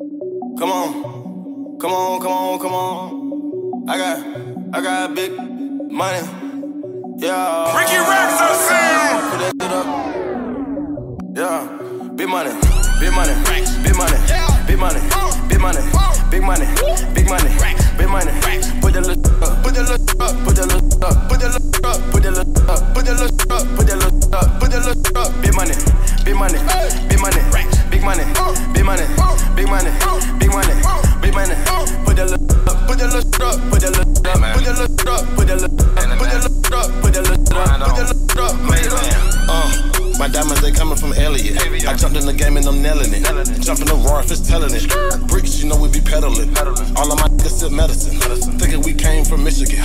Come on, come on, come on, come on. I got, I got big money. Yeah. Ricky Racks up sound. Put that shit up. Yeah. Big money, big money, big money, big money, big money, big money, big money, big money. Put that little up, put that little up, put that little money, big money, big money. Put that little up, put that little up, put that little up, put that little up, put that little up, put that little up, put that little up, put that little up, put that little up. Uh, my diamonds, they coming from Elliot. I jumped in the game and I'm nailing it. Jumping the roar if it's telling it. Bricks, you know we be peddling. All of my niggas sip medicine. Thinking we came from Michigan.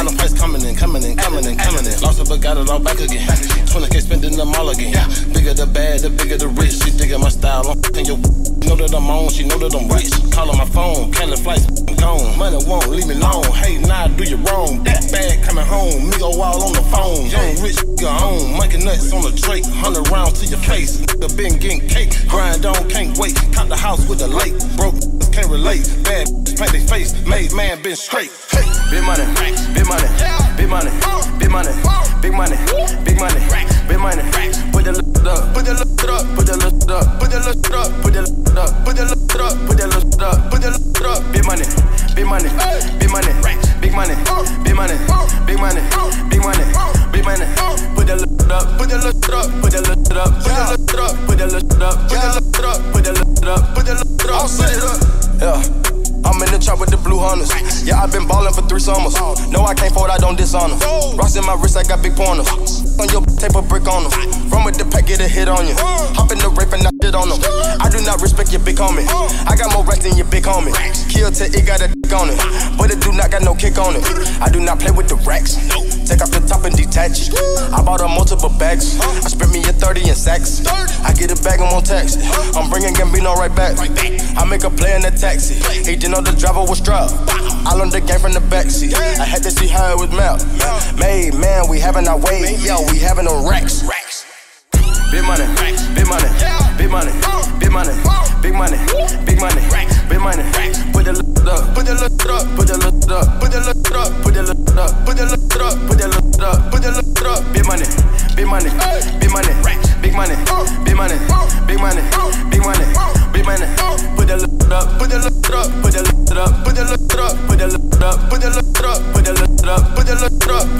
No price coming in, coming in, coming in, coming in. Lost it, but got it all back again. 20k spending them all again. Bigger the bad, the bigger the rich. She digging my style, I'm f***ing your that I'm on, she know that I'm rich. Calling my phone, canceling flights, I'm gone. Money won't leave me alone. Hey, nah, do you wrong. That bag coming home, me go all on the phone. Young rich nigga on, monkey nuts on the tray. Hundred rounds to your face, nigga been getting cake. Grind on, can't wait. Cop the house with the lake. Broke can't relate. Bad paint they face, made man been straight. Hey. Big money, big money, big money, big money, big money, big money, big money. Put that little up, put that little up, put that little up, put that little up, put that little up, put that little up, put that little up, put that little up. Big money, big money, big money, big money, big money, big money, big money, big money. Put that little up, put that little up, put that little up, put that little up, put that little up, put that little up, put that little up, put that little up, put it up. Yeah. I'm in the trap with the blue I've been ballin' for three summers. No, I can't fold, I don't dishonor. Rocks in my wrist, I got big pointers. On your tape a brick on them. Run with the pack, get a hit on you. Hop in the Wraith and I shit on them. I do not respect your big homie. I got more racks than your big homie. Kill till it got a dick on it. But it do not got no kick on it. I do not play with the racks. Take off the top and detach it. I bought her multiple bags. I spent me a 30 in sacks. I get a bag, I'm on taxi. I'm bringing Gambino right back. I make a play in the taxi. He didn't know the driver was strapped. I learned the game from the backseat. I had to see how it was mapped. Made man, we having our way. Yo, we having them racks. Big money, big money, big money, big money, big money, big money, big money. Put the little up, put the little up, put the little up, put the little up, put the little up, put the little up, put the little up, put the little up. Big money, big money, big money, money, big money, big money, big money, big money. Put that look up, put that look up, put that look up, put that look up, put that look up, put that look up, put that look up, put that look up.